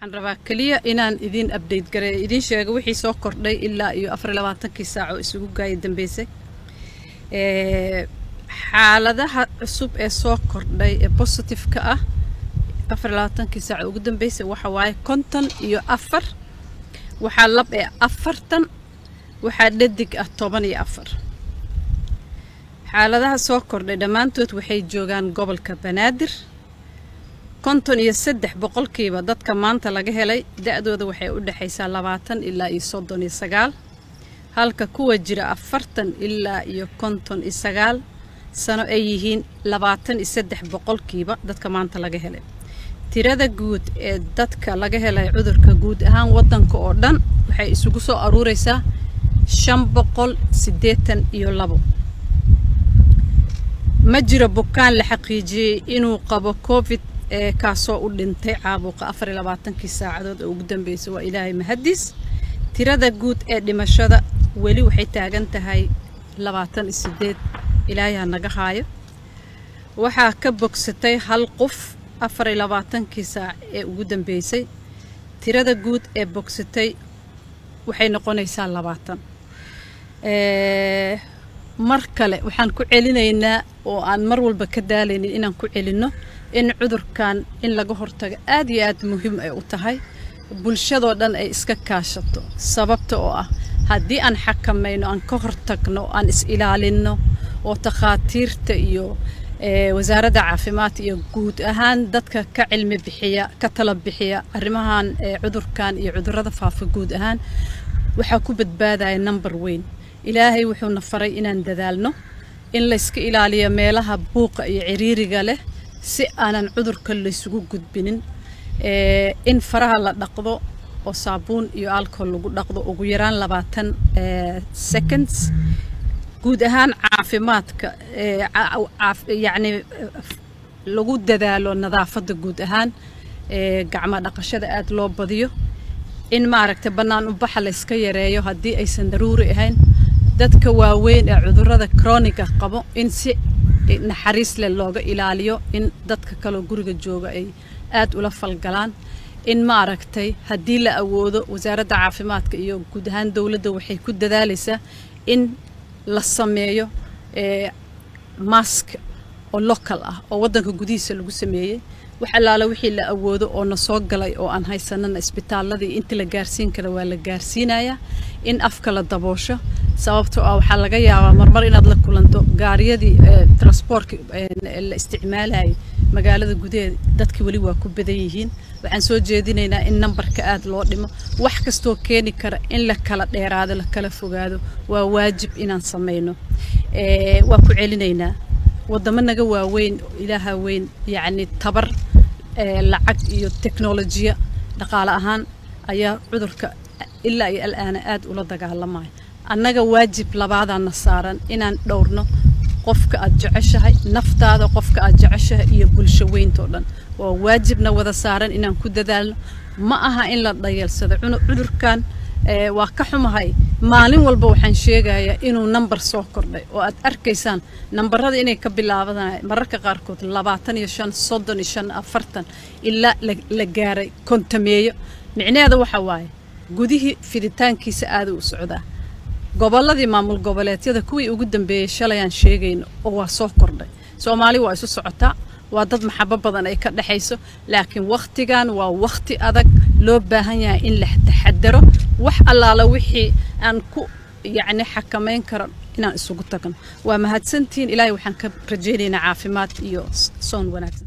waxaan rabaa keliya inaan idiin update gareeyo idiin sheego wixii soo kordhay ilaa iyo afar labaatankii saac oo isugu gaaya dambeysay. Xaaladaha cusub ee soo kordhay ee positive-ka ah afar labaatankii saac ugu dambeysay waxa waaye konton iyo afar. Waxaa lab ee afartan waxaa dhadig ah toban iyo afar. Xaaladaha soo kordhay dhammaantood waxay joogaan gobolka banaadir konton iyo saddex boqolkiiba dadka maanta laga helay. Da-dooda waxay u dhexaysaa labaatan ilaa iyo soddon iyo sagaal. Halka kuwa jira afartan ilaa iyo konton iyo sagaal. Sano ay yihiin labaatan iyo saddex boqolkiiba dadka maanta laga helay. Tirada guud ee dadka laga helay cudurka guud ahaan waddanka oo dhan waxay isugu soo aruureysaa shan boqol siddeetan iyo labo. Ma jiro bukaan la xaqiijiyey inuu qabo covid ee kaasoo u dhintay caabuqa afar labaatankii saacadood oo ugu dambeysay waa ilaahay mahadiis tirada guud ee dhimashada weli waxay taagan tahay labaatan iyo siddeed ilaahay ha naga haayo. Waxaa ka bogsatay hal qof afar iyo labaatankii saac ee ugu dambeysay. Tirada guud ee bogsatay waxay noqonaysaa labaatan. Mar kale waxaan ku celinaynaa oo aan mar walba ka daalaynin inaan ku celinno in cudurkan in laga hortago aad iyo aad muhiim ay u tahay. Bulshadoo dhan ay iska kaashato sababta oo ah haddii aan xakamayno aan ka hortagno aan is-ilaalinno oo takhaatiirta iyo wasaaradda caafimaadka iyo guud ahaan dadka ka cilmi bixiya ka tala bixiya arrimahan cudurkan iyo cudurrada faafa guud ahaan waxaa ku badbaadaya number weyn. Ilaahay wuxuuna faray inaan dadaalno in layska ilaaliyo meelaha buuqa iyo ciriiriga leh si aanan cudurka laysugu gudbinin in faraha la dhaqdo oo saabuun iyo alcohol lagu dhaqdo ugu yaraan labaatan seconds. Guud ahaan caafimaadka yacni lagu dadaalo nadaafadda guud ahaan gacmo dhaqashada aada loo badiyo. In maaragtay bannaan ubaxa layska yareeyo haddii aysan daruuri ahayn. Dadka waaweyn ee cudurrada croniga qabo in si naxariis leh looga ilaaliyo in dadka kaloo guriga jooga ay aad ula falgalaan. In maaragtay haddii la awoodo wasaaradda caafimaadka iyo guud ahaan dowladda waxay ku dadaalaysaa in la sameeyo mask oo local ah oo waddanka gudihiisa lagu sameeyey. Wax allaala wixii la awoodo oo na soo galay oo aan haysanana isbitaaladii inta la gaarsiin kara waa la gaarsiinayaa in afka la daboosho. Sababtoo ah waxaa laga yaabaa marmar inaad la kulanto gaariyadii transportka la isticmaalayay magaalada gudaheeda dadki weli waa ku badan yihiin. Waxaan soo jeedinaynaa in nambarka aad loo dhimo. Wax kastoo keeni kara in la kala dheeraado la kala fogaado waa waajib inaan samayno. Waa ku celinaynaa waddamo naga waaweyn ilaaha weyn yacni tabar lacag iyo teknolojiya dhaqaale ahaan ayaa cudurka ilaa iyo alaana aad ula dagaalamaya annaga waajib labaadaana saaran inaan dhowrno qofka aad jeceshahay naftaada qofka aad jeceshahay iyo bulsho weyntoo dhan. Waa waajibna wada saaran inaan ku dadaalno ma aha in la dhayeelsado cudurkan waa ka xumahay maalin walba waxaan sheegayaa inuu nambar soo kordhay oo aad arkaysaan nambarada inay ka bilaabanay mararka qaarkood labaatan iyo shan soddon iyo shan afartan ilaa la gaaray kontameeyo micnaheeda waxa waaye gudihii fiditaankiisa aada u socdaa. Gobolladii maamul goboleedyada kuwii ugu dambeeyey shalayaan sheegayno oo waa soo kordhay. Soomaali waa isu socotaa waa dad maxabo badan ay ka dhexayso laakiin wakhtigan waa wakhti adag. Loo baahan yahay in la taxadaro wax allaala wixii aan ku yacni xakamayn karo inaan isugu tagno waa mahadsantihiin ilaahay waxaan ka rajaynaynaa caafimaad iyo soon wanaagsan